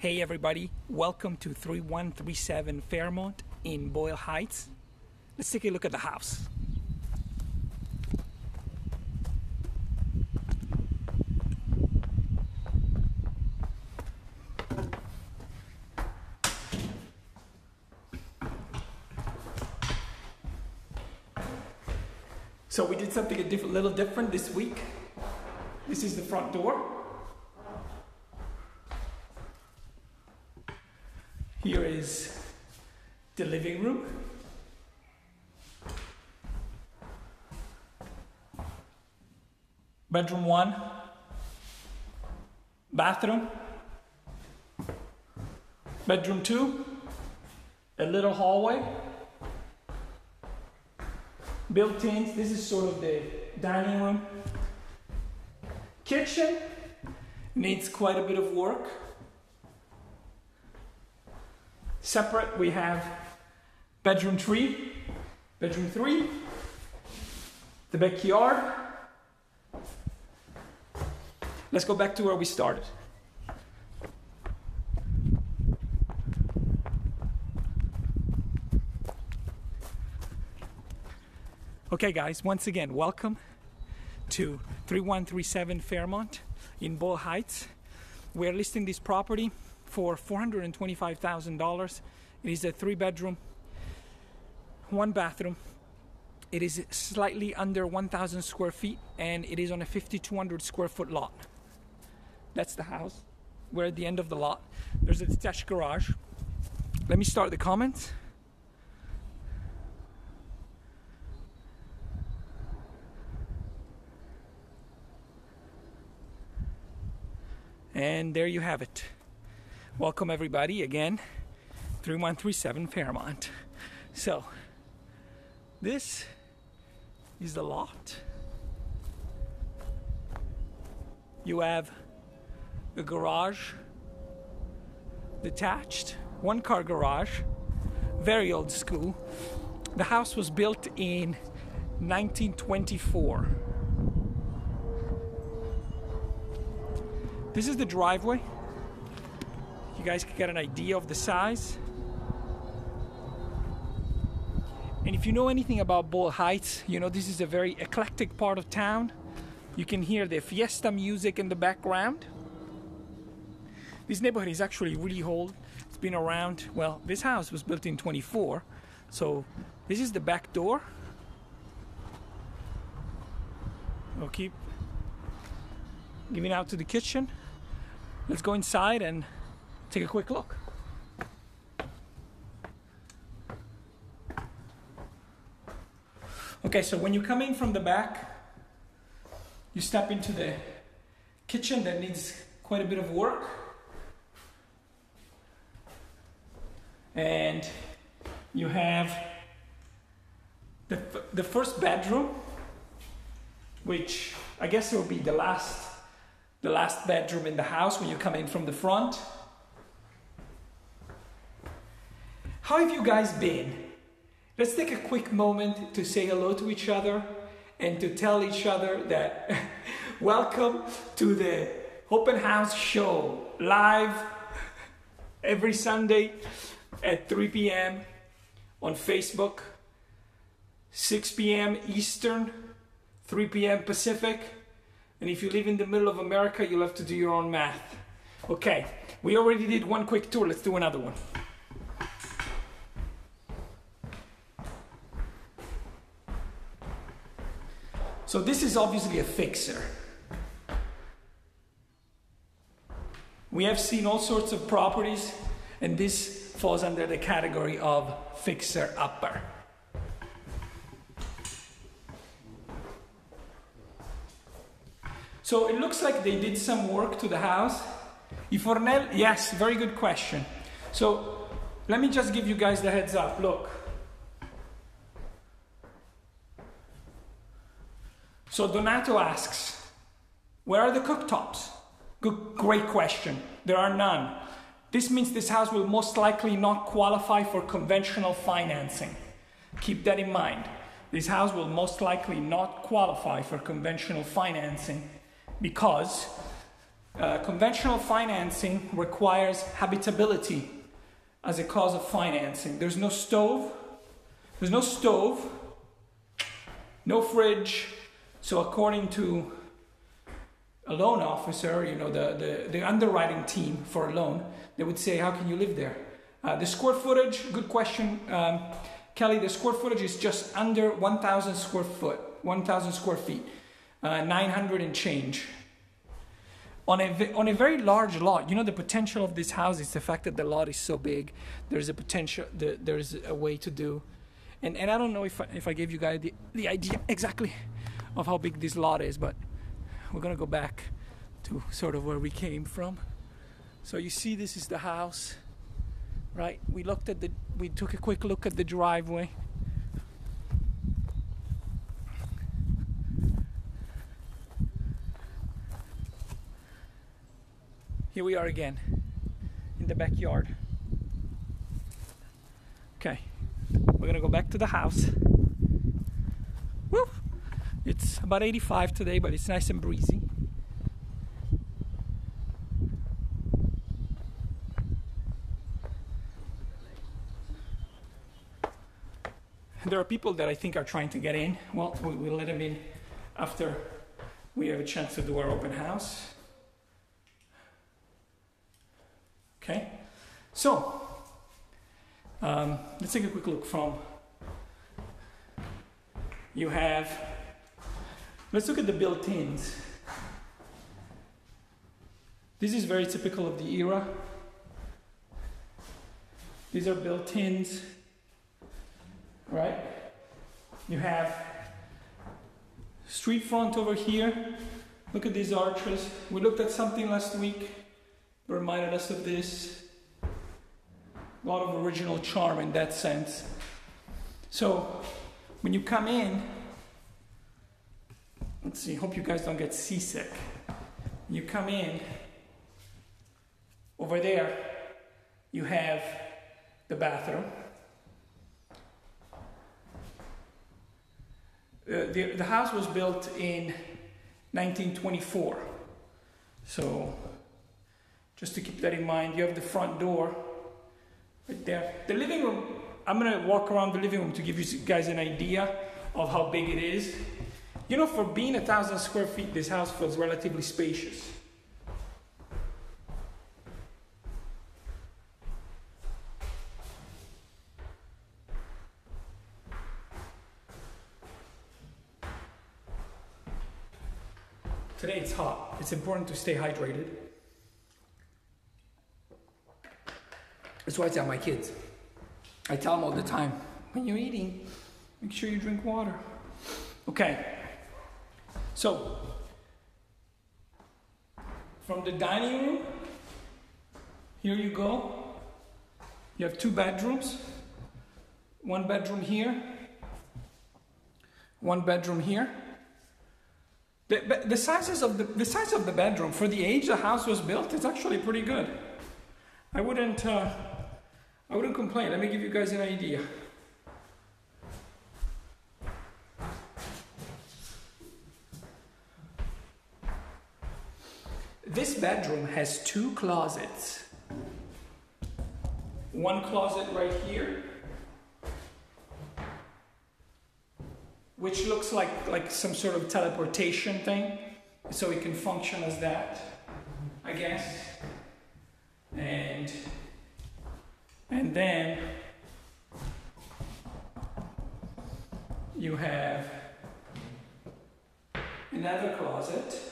Hey everybody, welcome to 3137 Fairmount in Boyle Heights. Let's take a look at the house. So we did something a diff- little different this week. This is the front door. Here is the living room. Bedroom one. Bathroom. Bedroom two. A little hallway. Built-ins. This is sort of the dining room. Kitchen needs quite a bit of work. Separate, we have bedroom three, bedroom three, the backyard. Let's go back to where we started. Okay, guys, once again, welcome to 3137 Fairmount in Boyle Heights. We're listing this property for $425,000. It is a three bedroom, one bathroom. It is slightly under 1,000 square feet and it is on a 5,200 square foot lot. That's the house. We're at the end of the lot. There's a detached garage. Let me start the comments. And there you have it. Welcome everybody again. 3137 Fairmount. So, this is the lot. You have a garage detached, one car garage, very old school. The house was built in 1924. This is the driveway. You guys can get an idea of the size. And if you know anything about Boyle Heights, you know this is a very eclectic part of town. You can hear the fiesta music in the background. This neighborhood is actually really old. It's been around, well, this house was built in 24. So this is the back door. We'll keep giving out to the kitchen. Let's go inside and take a quick look. Okay, so when you come in from the back, you step into the kitchen that needs quite a bit of work. And you have the, the first bedroom, which I guess it will be the last the last bedroom in the house when you come in from the front. How have you guys been? Let's take a quick moment to say hello to each other and to tell each other that welcome to the open house show live every Sunday at 3 p.m. on Facebook, 6 p.m. Eastern, 3 p.m. Pacific. And if you live in the middle of America, you'll have to do your own math. Okay, we already did one quick tour. Let's do another one. So this is obviously a fixer. We have seen all sorts of properties, and this falls under the category of fixer upper. So it looks like they did some work to the house. I fornelli, yes, very good question. So let me just give you guys the heads up. Look. So Donato asks, where are the cooktops? Good, great question. There are none. This means this house will most likely not qualify for conventional financing. Keep that in mind. This house will most likely not qualify for conventional financing because uh, conventional financing requires habitability as a cause of financing. There's no stove, there's no stove, no fridge. So according to a loan officer, you know, the, the, the underwriting team for a loan, they would say, how can you live there? Uh, the square footage, good question. Um, Kelly, the square footage is just under 1,000 square foot, 1,000 square feet, uh, 900 and change. On a, on a very large lot, you know, the potential of this house is the fact that the lot is so big. There's a potential, the, there's a way to do. And, and I don't know if I, if I gave you guys the, the idea exactly of how big this lot is, but we're gonna go back to sort of where we came from. So you see, this is the house, right? We looked at the, we took a quick look at the driveway. Here we are again in the backyard. Okay, we're gonna go back to the house. It's about 85 today, but it's nice and breezy. There are people that I think are trying to get in. Well, we will let them in after we have a chance to do our open house. Okay, so um, let's take a quick look from. You have, let's look at the built ins. This is very typical of the era. These are built ins, right? You have street front over here. Look at these arches. We looked at something last week reminded us of this. A lot of original charm in that sense. So, when you come in, let's see, hope you guys don't get seasick. You come in, over there, you have the bathroom. Uh, the, the house was built in 1924. So just to keep that in mind, you have the front door right there. The living room, I'm gonna walk around the living room to give you guys an idea of how big it is. You know, for being a thousand square feet, this house feels relatively spacious. Today it's hot. It's important to stay hydrated. That's why I tell my kids. I tell them all the time when you're eating, make sure you drink water. Okay. So, from the dining room, here you go. You have two bedrooms. One bedroom here, one bedroom here. The, the, sizes of the, the size of the bedroom for the age the house was built is actually pretty good. I wouldn't uh, I wouldn't complain. Let me give you guys an idea. This bedroom has two closets. One closet right here, which looks like, like some sort of teleportation thing, so it can function as that, I guess. And and then you have another closet.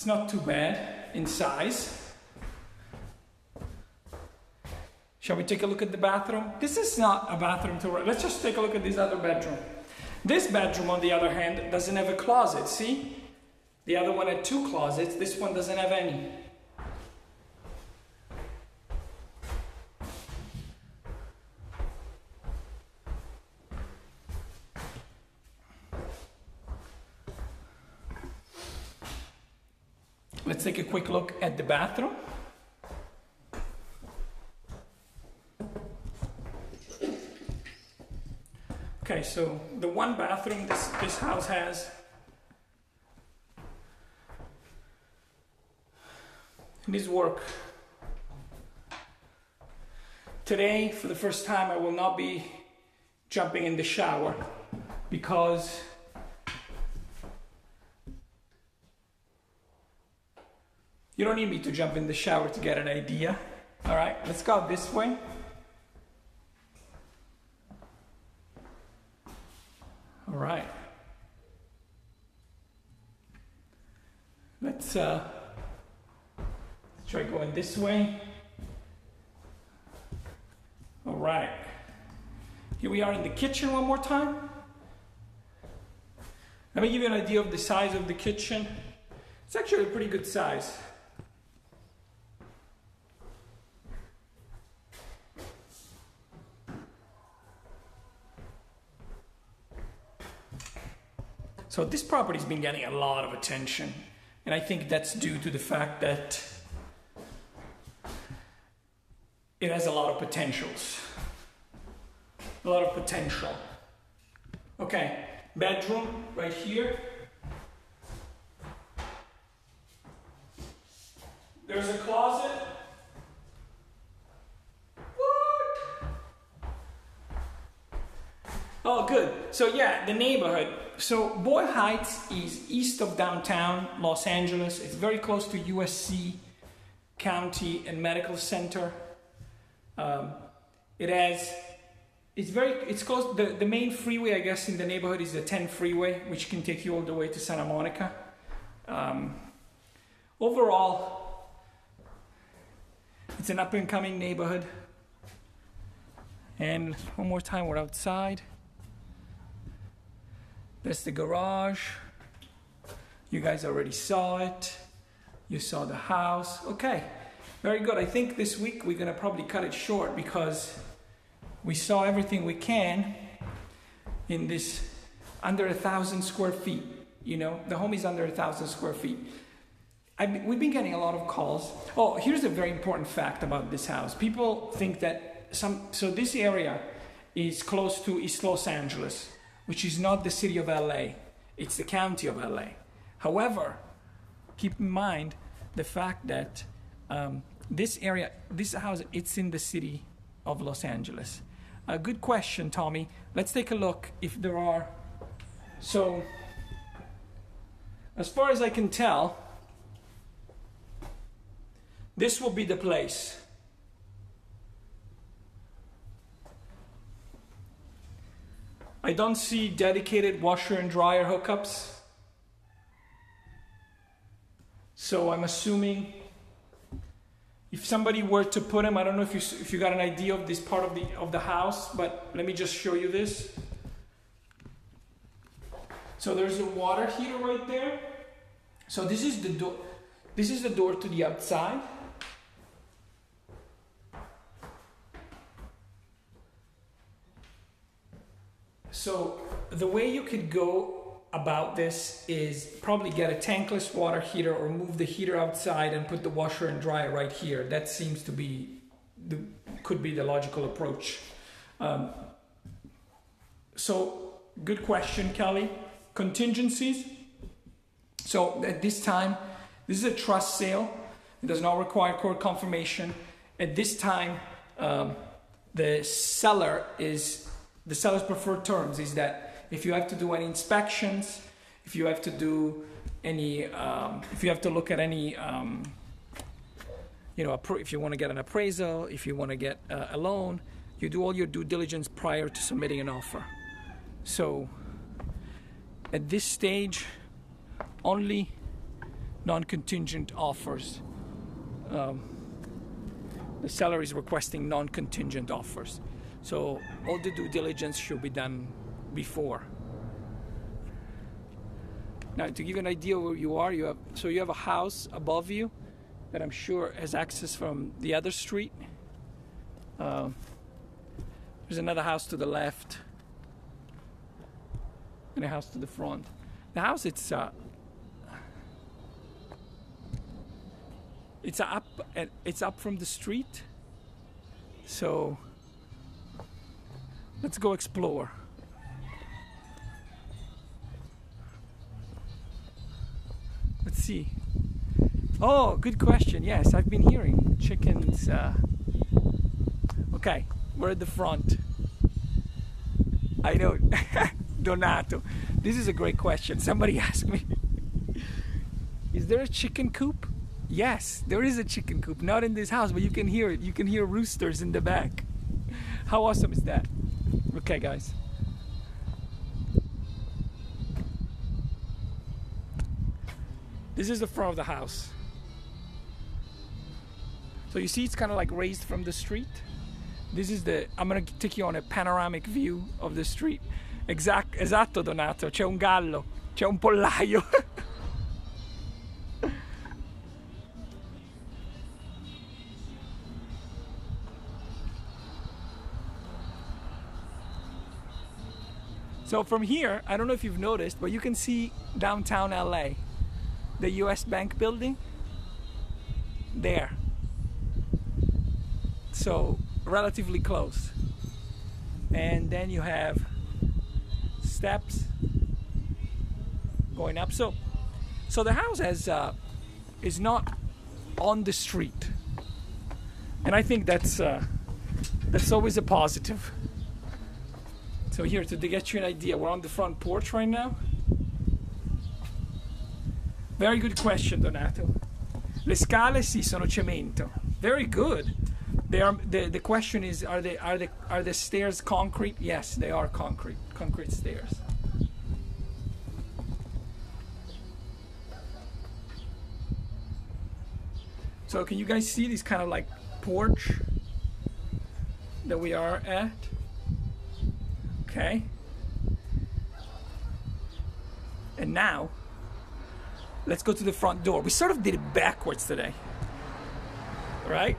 It's not too bad in size. Shall we take a look at the bathroom? This is not a bathroom to let's just take a look at this other bedroom. This bedroom, on the other hand, doesn't have a closet, see? The other one had two closets, this one doesn't have any. Let's take a quick look at the bathroom. Okay, so the one bathroom this, this house has his work. Today, for the first time, I will not be jumping in the shower because you don't need me to jump in the shower to get an idea. All right, let's go this way. All right. Let's uh, let's try going this way. All right. Here we are in the kitchen one more time. Let me give you an idea of the size of the kitchen. It's actually a pretty good size. So this property's been getting a lot of attention, and I think that's due to the fact that it has a lot of potentials. A lot of potential. Okay, bedroom right here. There's a closet. What? Oh, good. So yeah, the neighborhood. So Boyle Heights is east of downtown Los Angeles. It's very close to USC County and Medical Center. Um, it has it's very it's close the, the main freeway i guess in the neighborhood is the 10 freeway which can take you all the way to santa monica um, overall it's an up and coming neighborhood and one more time we're outside that's the garage you guys already saw it you saw the house okay very good i think this week we're to probably cut it short because we saw everything we can in this under a thousand square feet. You know, the home is under a thousand square feet. I've, we've been getting a lot of calls. Oh, here's a very important fact about this house. People think that some, so this area is close to East Los Angeles, which is not the city of LA, it's the county of LA. However, keep in mind the fact that um, this area, this house, it's in the city of Los Angeles. A good question, Tommy. Let's take a look if there are. So, as far as I can tell, this will be the place. I don't see dedicated washer and dryer hookups. So I'm assuming if somebody were to put them, I don't know if you if you got an idea of this part of the of the house, but let me just show you this. So there's a water heater right there. So this is the door. This is the door to the outside. So the way you could go about this is probably get a tankless water heater or move the heater outside and put the washer and dryer right here. That seems to be the could be the logical approach. Um, so good question, Kelly. Contingencies. So at this time, this is a trust sale. It does not require court confirmation. At this time, um, the seller is the seller's preferred terms is that if you have to do any inspections, if you have to do any, um, if you have to look at any, um, you know, if you want to get an appraisal, if you want to get uh, a loan, you do all your due diligence prior to submitting an offer. So at this stage, only non-contingent offers. Um, the seller is requesting non-contingent offers. So all the due diligence should be done before. Now, to give you an idea where you are, you have so you have a house above you that I'm sure has access from the other street. Uh, there's another house to the left and a house to the front. The house it's uh, it's up it's up from the street. So let's go explore. Let's see. Oh, good question. Yes, I've been hearing chickens. Uh... Okay, we're at the front. I know. Donato. This is a great question. Somebody asked me Is there a chicken coop? Yes, there is a chicken coop. Not in this house, but you can hear it. You can hear roosters in the back. How awesome is that? Okay, guys. This is the front of the house. So you see, it's kind of like raised from the street. This is the. I'm gonna take you on a panoramic view of the street. Exact, esatto, Donato. C'è un gallo, c'è un pollaio. So from here, I don't know if you've noticed, but you can see downtown LA, the US Bank building. There. So relatively close. And then you have steps going up. So so the house has uh, is not on the street. And I think that's uh, that's always a positive. So here, to get you an idea, we're on the front porch right now. Very good question, Donato. Le scale sì sono cemento. Very good. They are. The, the question is, are they are the are the stairs concrete? Yes, they are concrete. Concrete stairs. So can you guys see this kind of like porch that we are at? Okay. And now, let's go to the front door. We sort of did it backwards today. Right?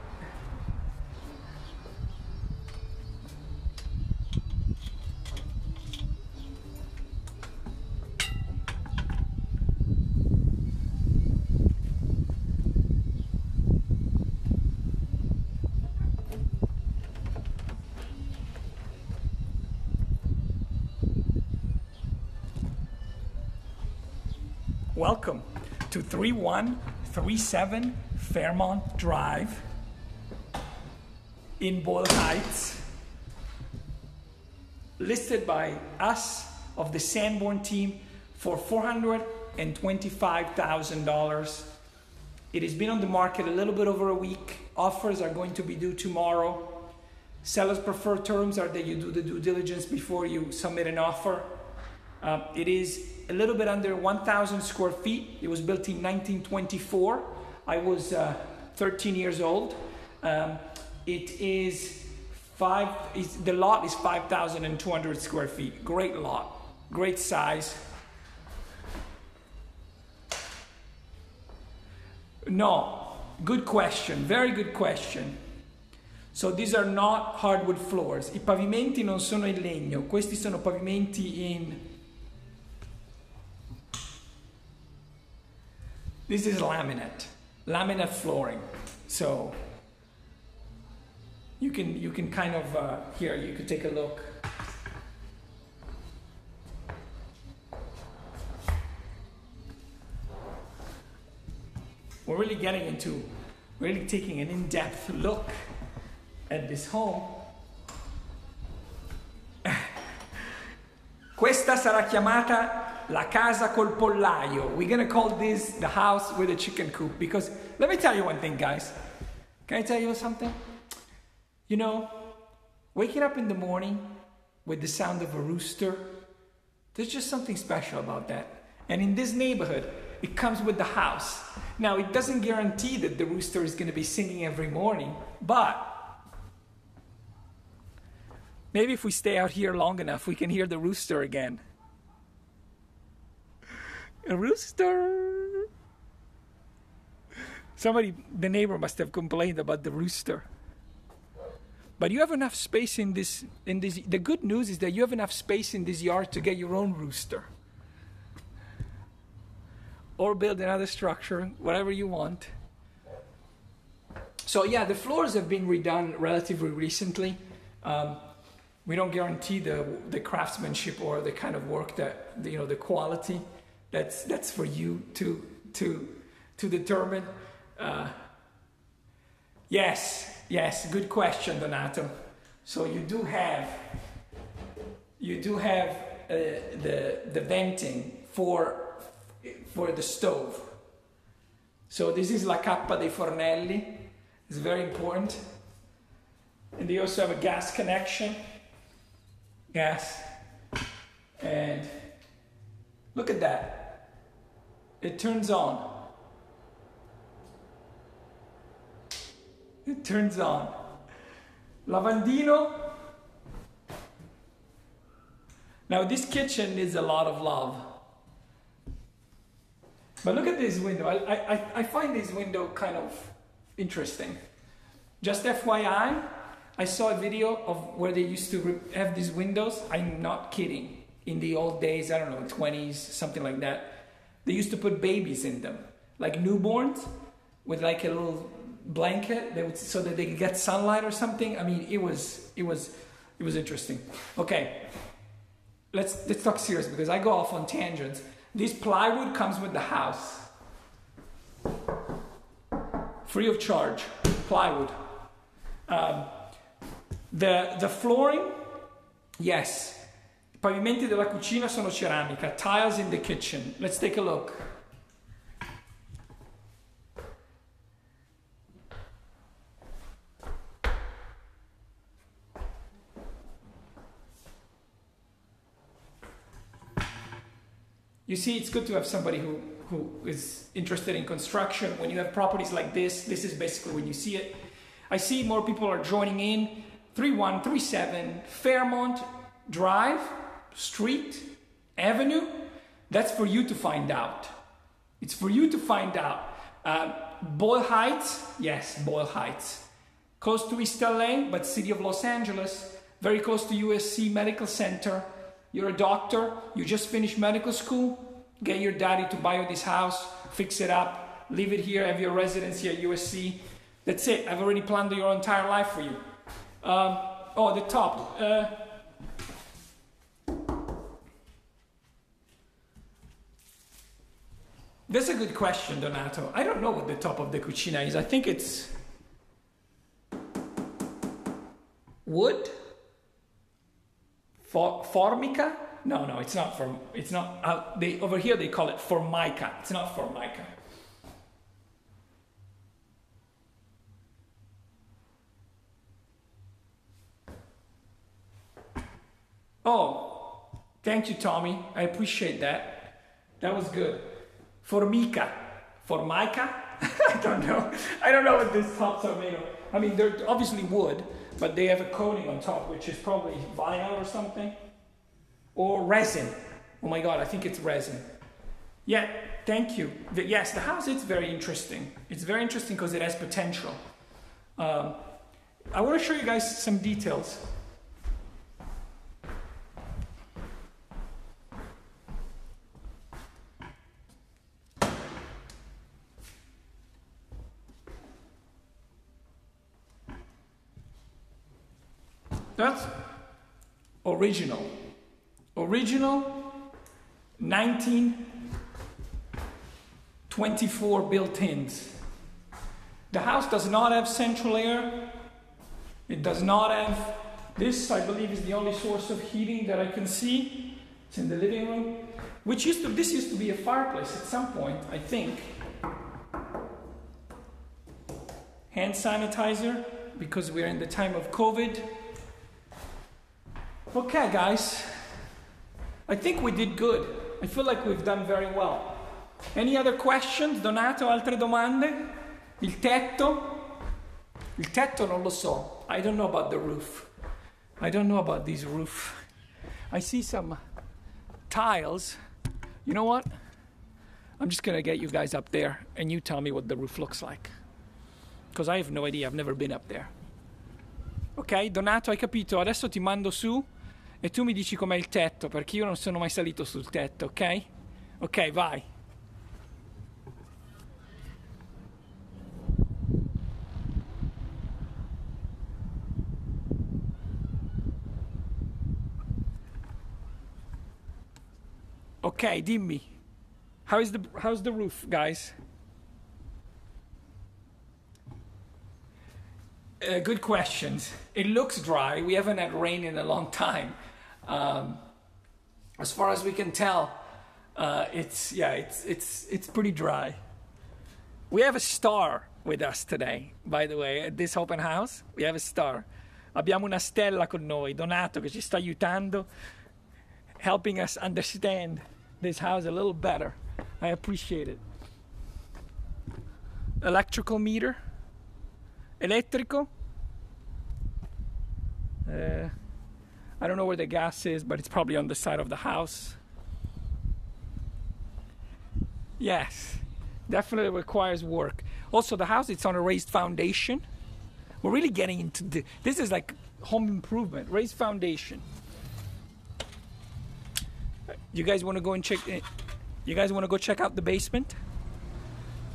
3137 Fairmount Drive in Boyle Heights, listed by us of the Sanborn team for $425,000. It has been on the market a little bit over a week. Offers are going to be due tomorrow. Sellers' preferred terms are that you do the due diligence before you submit an offer. Uh, it is a little bit under 1,000 square feet. It was built in 1924. I was uh, 13 years old. Um, it is five. the lot is 5,200 square feet. Great lot, great size. No, good question. Very good question. So these are not hardwood floors. I pavimenti non sono in legno. Questi sono pavimenti in This is laminate, laminate flooring. So you can you can kind of uh, here you can take a look. We're really getting into really taking an in-depth look at this home. Questa sarà chiamata La casa col pollaio. We're gonna call this the house with a chicken coop because let me tell you one thing, guys. Can I tell you something? You know, waking up in the morning with the sound of a rooster, there's just something special about that. And in this neighborhood, it comes with the house. Now, it doesn't guarantee that the rooster is to be singing every morning, but maybe if we stay out here long enough, we can hear the rooster again. A rooster. Somebody, the neighbor must have complained about the rooster. But you have enough space in this. In this, the good news is that you have enough space in this yard to get your own rooster, or build another structure, whatever you want. So yeah, the floors have been redone relatively recently. Um, we don't guarantee the the craftsmanship or the kind of work that you know the quality that's that's for you to to to determine. Uh, yes, yes, good question, Donato. So you do have you do have uh, the the venting for for the stove. So this is la cappa dei fornelli. It's very important. And they also have a gas connection. Gas. And look at that. It turns on. It turns on. Lavandino. Now this kitchen needs a lot of love. But look at this window. I, I, I find this window kind of interesting. Just FYI, I saw a video of where they used to have these windows. I'm not kidding. In the old days, I don't know, 20s, something like that, they used to put babies in them, like newborns, with like a little blanket would, so that they could get sunlight or something. I mean, it was it was it was interesting. Okay, let's let's talk serious because I go off on tangents. This plywood comes with the house, free of charge. Plywood. Um, the the flooring, yes. Pavimenti della cucina sono ceramica. Tiles in the kitchen. Let's take a look. you see it's good to have somebody who who is interested in construction when you have properties like this this is basically when you see it i see more people are joining in 3137 Fairmount drive street avenue that's for you to find out. It's for you to find out. Uh, boyle heights yes boyle heights. Close to east la but city of los angeles. Very close to usc medical center. You're a doctor, you just finished medical school, get your daddy to buy you this house, fix it up, leave it here, have your residency at USC. That's it. I've already planned your entire life for you. Um, oh, the top. Uh, that's a good question, Donato. I don't know what the top of the cucina is. I think it's wood. For, formica? No, no, it's not for. It's not. Uh, they over here they call it formica. It's not formica. Oh, thank you, Tommy. I appreciate that. That was good. Formica. Formica? I don't know. I don't know what these tops are made of. I mean, they're obviously wood, but they have a coating on top, which is probably vinyl or something. Or resin. Oh my god, I think it's resin. Yeah, thank you. The, yes, the house is very interesting. It's very interesting because it has potential. Um, I want to show you guys some details. That's original. Original 1924 built-ins. The house does not have central air. It does not have this, I believe, is the only source of heating that I can see. It's in the living room, which used to, this used to be a fireplace at some point, I think. Hand sanitizer, because we're in the time of COVID. Okay, guys. I think we did good. I feel like we've done very well. Any other questions? Donato, altre domande? Il tetto? Il tetto non lo so. I don't know about the roof. I don't know about this roof. I see some tiles. You know what? I'm just gonna get you guys up there and you tell me what the roof looks like. Because I have no idea, I've never been up there. Ok, Donato, hai capito? Adesso ti mando su e tu mi dici com'è il tetto, perché io non sono mai salito sul tetto, ok? Ok, vai. Ok, dimmi. How is the, how's the roof, guys? uh, good questions. It looks dry. We haven't had rain in a long time. Um, as far as we can tell, uh, it's yeah, it's it's it's pretty dry. We have a star with us today, by the way, at this open house. We have a star. Abbiamo una stella con noi, Donato, che ci sta aiutando, helping us understand this house a little better. I appreciate it. Electrical meter. Elettrico. Uh, I don't know where the gas is, but it's probably on the side of the house. Yes, definitely requires work. Also, the house it's on a raised foundation. We're really getting into the. This is like home improvement, raised foundation. You guys want to go and check? eh, You guys want to go check out the basement?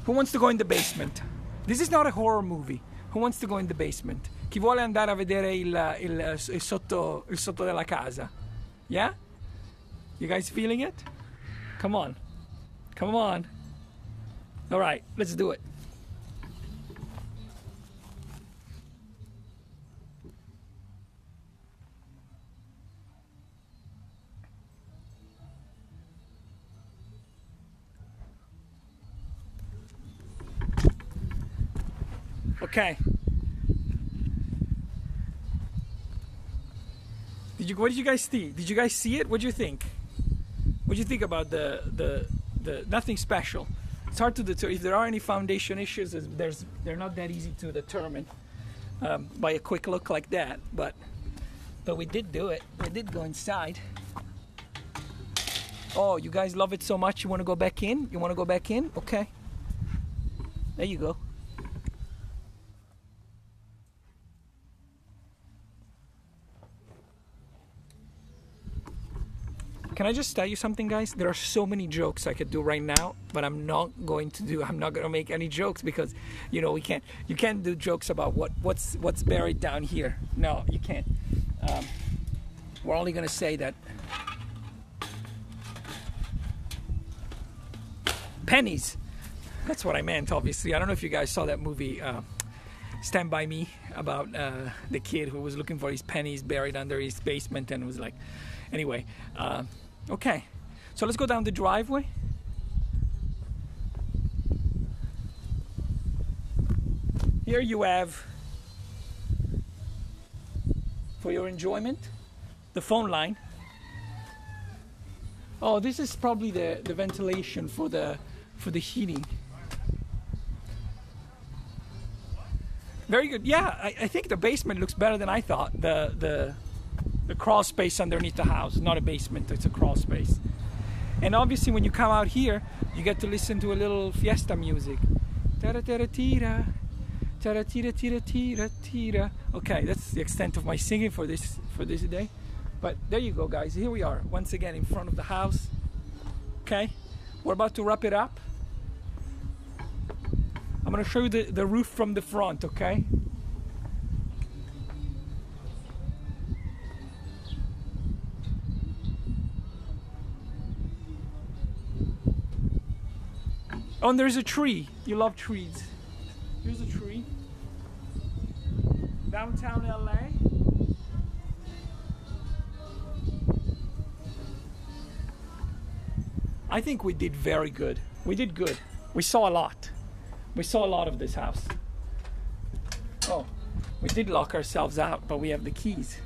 Who wants to go in the basement? This is not a horror movie. Who wants to go in the basement? Chi vuole andare a vedere il, il, il sotto, il sotto della casa? Yeah? You guys feeling it? Come on. Come on. All right, let's do it. Okay. Did you? What did you guys see? Did you guys see it? What do you think? What do you think about the the the? Nothing special. It's hard to determine if there are any foundation issues. There's they're not that easy to determine um, by a quick look like that. But but we did do it. We did go inside. Oh, you guys love it so much. You want to go back in? You want to go back in? Okay. There you go. Can I just tell you something, guys? There are so many jokes I could do right now, but I'm not going to do. I'm not going to make any jokes because, you know, we can't. You can't do jokes about what what's what's buried down here. No, you can't. Um, we're only going to say that pennies. That's what I meant. Obviously, I don't know if you guys saw that movie. Uh, Stand by Me about uh, the kid who was looking for his pennies buried under his basement and was like, anyway, uh, okay. So let's go down the driveway. Here you have, for your enjoyment, the phone line. Oh, this is probably the, the ventilation for the for the heating. Very good. Yeah, I, I think the basement looks better than I thought. The the the crawl space underneath the house, not a basement. It's a crawl space. And obviously, when you come out here, you get to listen to a little fiesta music. Okay, that's the extent of my singing for this for this day. But there you go, guys. Here we are once again in front of the house. Okay, we're about to wrap it up. I'm gonna show you the, the roof from the front, okay? Oh, and there's a tree. You love trees. Here's a tree. Downtown LA. I think we did very good. We did good. We saw a lot. We saw a lot of this house. Oh, we did lock ourselves out, but we have the keys,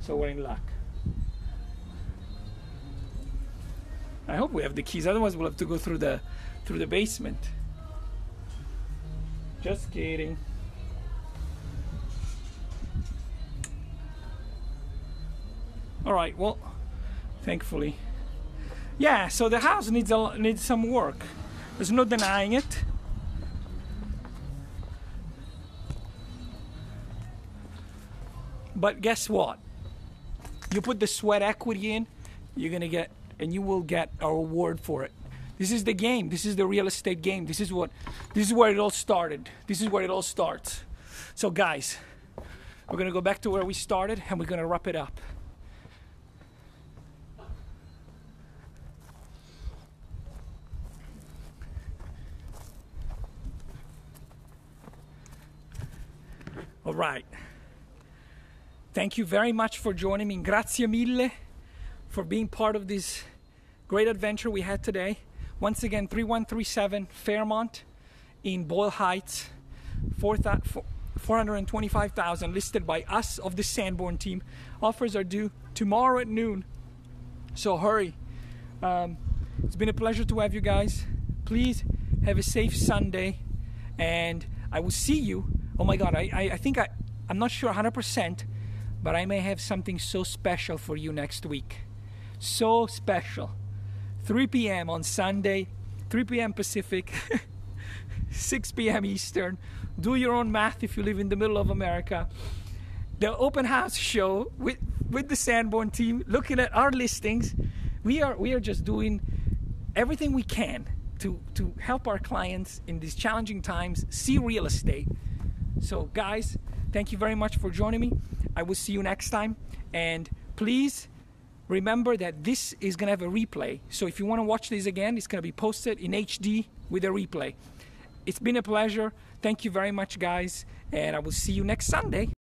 so we're in luck. I hope we have the keys. Otherwise, we'll have to go through the through the basement. Just kidding. All right. Well, thankfully, yeah. So the house needs a, needs some work. There's no denying it. But guess what? You put the sweat equity in, you're gonna get, and you will get a reward for it. This is the game. This is the real estate game. This is what, this is where it all started. This is where it all starts. So, guys, we're gonna go back to where we started, and we're gonna wrap it up. All right. Thank you very much for joining me. Grazie mille for being part of this great adventure we had today. Once again, 3137 Fairmount in Boyle Heights, 425,000 listed by us of the Sanborn team. Offers are due tomorrow at noon. So hurry. Um, it's been a pleasure to have you guys. Please have a safe Sunday and I will see you oh my god i, I, I think i i'm not sure 100% but i may have something so special for you next week so special 3 p.m on sunday 3 p.m pacific 6 p.m eastern do your own math if you live in the middle of america the open house show with with the sanborn team looking at our listings we are we are just doing everything we can to to help our clients in these challenging times see real estate so, guys, thank you very much for joining me. I will see you next time. And please remember that this is going to have a replay. So, if you want to watch this again, it's going to be posted in HD with a replay. It's been a pleasure. Thank you very much, guys. And I will see you next Sunday.